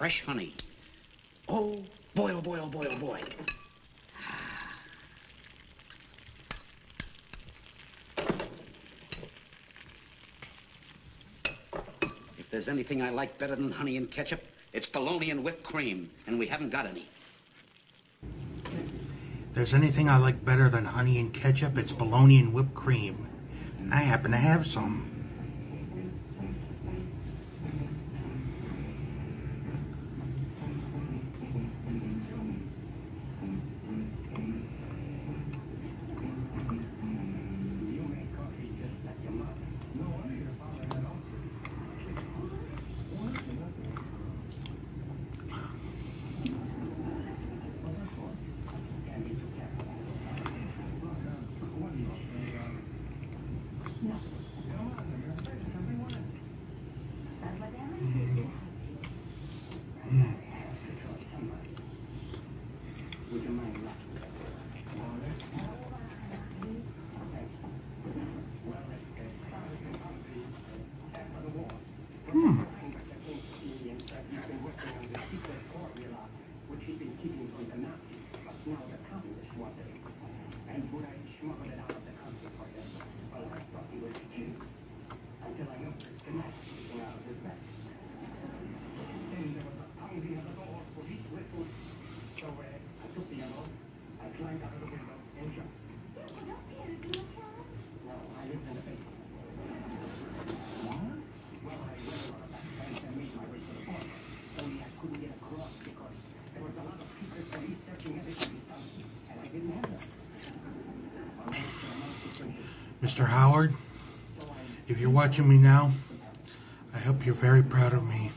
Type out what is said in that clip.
fresh honey. Oh, boy, oh, boy, oh, boy, oh, boy. If there's anything I like better than honey and ketchup, it's bologna and whipped cream, and we haven't got any. If there's anything I like better than honey and ketchup, it's bologna and whipped cream. And I happen to have some. Mm. Mr. Howard, if you're watching me now, I hope you're very proud of me.